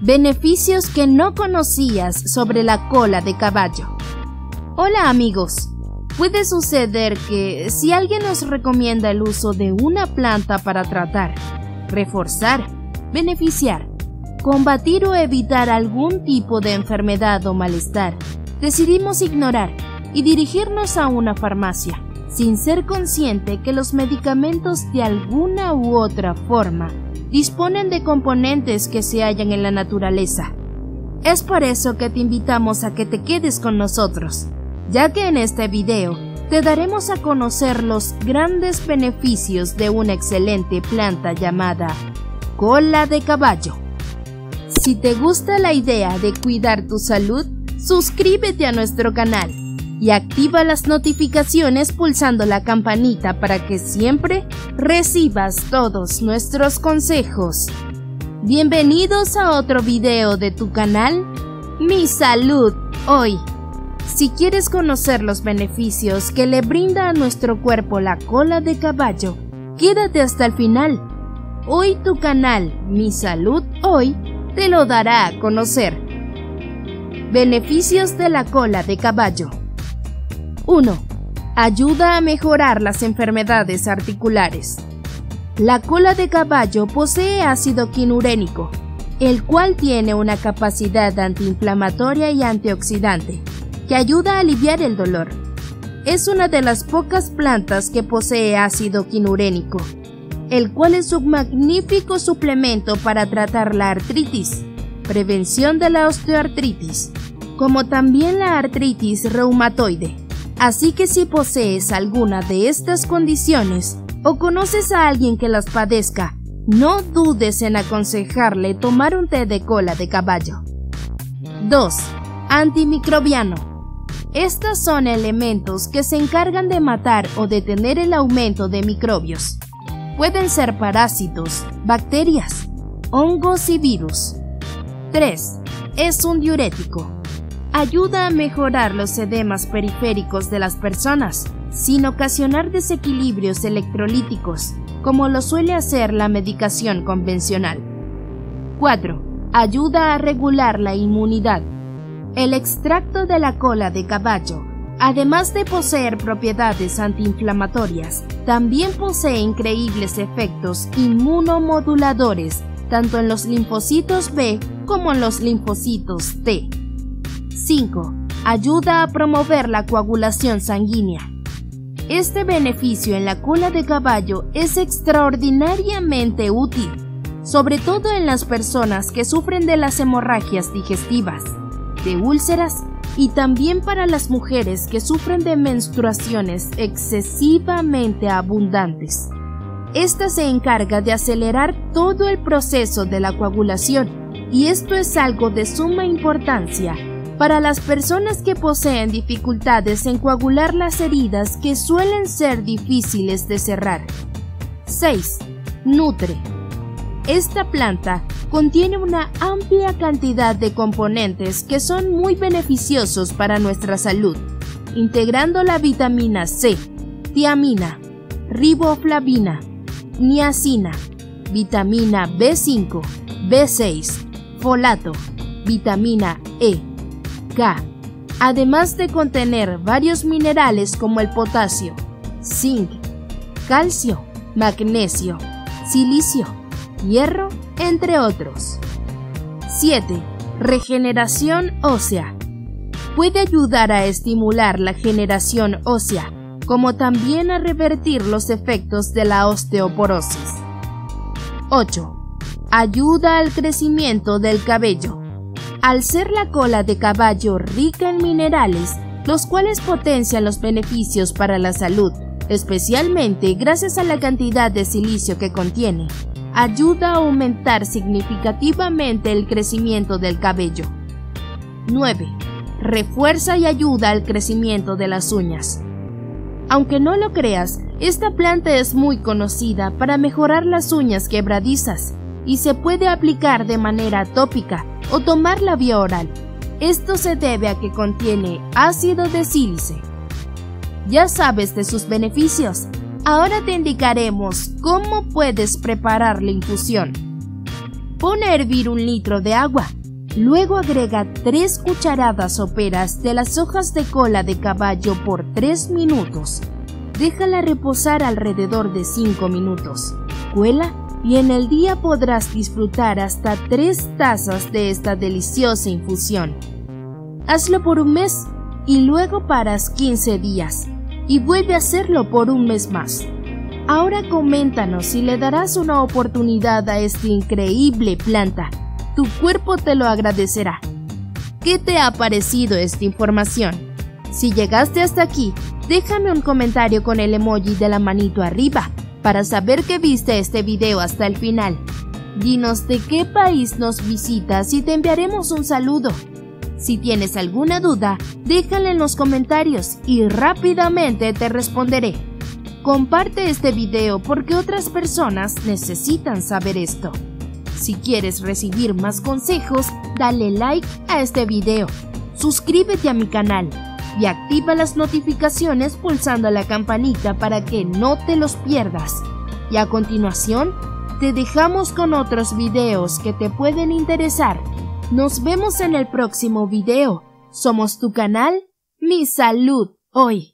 Beneficios que no conocías sobre la cola de caballo. Hola amigos. Puede suceder que si alguien nos recomienda el uso de una planta para tratar, reforzar, beneficiar, combatir o evitar algún tipo de enfermedad o malestar, decidimos ignorar y dirigirnos a una farmacia, sin ser consciente que los medicamentos de alguna u otra forma disponen de componentes que se hallan en la naturaleza. Es por eso que te invitamos a que te quedes con nosotros, ya que en este video te daremos a conocer los grandes beneficios de una excelente planta llamada cola de caballo. Si te gusta la idea de cuidar tu salud, suscríbete a nuestro canal y activa las notificaciones pulsando la campanita para que siempre recibas todos nuestros consejos. Bienvenidos a otro video de tu canal, Mi Salud Hoy. Si quieres conocer los beneficios que le brinda a nuestro cuerpo la cola de caballo, quédate hasta el final. Hoy tu canal, Mi Salud Hoy, te lo dará a conocer. Beneficios de la cola de caballo. 1. Ayuda a mejorar las enfermedades articulares. La cola de caballo posee ácido quinurénico, el cual tiene una capacidad antiinflamatoria y antioxidante, que ayuda a aliviar el dolor. Es una de las pocas plantas que posee ácido quinurénico, el cual es un magnífico suplemento para tratar la artritis, prevención de la osteoartritis, como también la artritis reumatoide. Así que si posees alguna de estas condiciones o conoces a alguien que las padezca, no dudes en aconsejarle tomar un té de cola de caballo. 2. Antimicrobiano. Estos son elementos que se encargan de matar o detener el aumento de microbios. Pueden ser parásitos, bacterias, hongos y virus. 3. Es un diurético ayuda a mejorar los edemas periféricos de las personas, sin ocasionar desequilibrios electrolíticos, como lo suele hacer la medicación convencional. 4. Ayuda a regular la inmunidad. El extracto de la cola de caballo, además de poseer propiedades antiinflamatorias, también posee increíbles efectos inmunomoduladores tanto en los linfocitos B como en los linfocitos T. 5. Ayuda a promover la coagulación sanguínea. Este beneficio en la cola de caballo es extraordinariamente útil, sobre todo en las personas que sufren de las hemorragias digestivas, de úlceras y también para las mujeres que sufren de menstruaciones excesivamente abundantes. Esta se encarga de acelerar todo el proceso de la coagulación y esto es algo de suma importancia para las personas que poseen dificultades en coagular las heridas que suelen ser difíciles de cerrar. 6. Nutre. Esta planta contiene una amplia cantidad de componentes que son muy beneficiosos para nuestra salud, integrando la vitamina C, tiamina, riboflavina, niacina, vitamina B5, B6, folato, vitamina E, K, además de contener varios minerales como el potasio, zinc, calcio, magnesio, silicio, hierro, entre otros. 7. Regeneración ósea. Puede ayudar a estimular la generación ósea, como también a revertir los efectos de la osteoporosis. 8. Ayuda al crecimiento del cabello. Al ser la cola de caballo rica en minerales, los cuales potencian los beneficios para la salud, especialmente gracias a la cantidad de silicio que contiene, ayuda a aumentar significativamente el crecimiento del cabello. 9. Refuerza y ayuda al crecimiento de las uñas. Aunque no lo creas, esta planta es muy conocida para mejorar las uñas quebradizas y se puede aplicar de manera tópica o tomar la vía oral. Esto se debe a que contiene ácido de sílice. Ya sabes de sus beneficios. Ahora te indicaremos cómo puedes preparar la infusión. Pon a hervir un litro de agua. Luego agrega 3 cucharadas soperas de las hojas de cola de caballo por 3 minutos. Déjala reposar alrededor de 5 minutos. Cuela y en el día podrás disfrutar hasta 3 tazas de esta deliciosa infusión. Hazlo por un mes y luego paras 15 días y vuelve a hacerlo por un mes más. Ahora coméntanos si le darás una oportunidad a esta increíble planta. Tu cuerpo te lo agradecerá. ¿Qué te ha parecido esta información? Si llegaste hasta aquí, déjame un comentario con el emoji de la manito arriba para saber que viste este video hasta el final. Dinos de qué país nos visitas y te enviaremos un saludo. Si tienes alguna duda, déjala en los comentarios y rápidamente te responderé. Comparte este video porque otras personas necesitan saber esto. Si quieres recibir más consejos, dale like a este video, suscríbete a mi canal y activa las notificaciones pulsando la campanita para que no te los pierdas. Y a continuación, te dejamos con otros videos que te pueden interesar nos vemos en el próximo video. Somos tu canal, Mi Salud Hoy.